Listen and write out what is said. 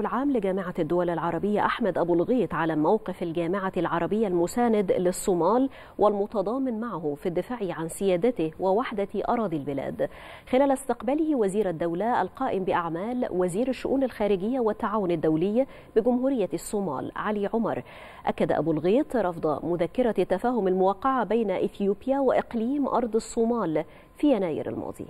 العام لجامعة الدول العربية أحمد أبو الغيط على موقف الجامعة العربية المساند للصومال والمتضامن معه في الدفاع عن سيادته ووحدة أراضي البلاد. خلال استقباله وزير الدولة القائم بأعمال وزير الشؤون الخارجية والتعاون الدولي بجمهورية الصومال علي عمر أكد أبو الغيط رفض مذكرة التفاهم الموقعة بين إثيوبيا وإقليم أرض الصومال في يناير الماضي.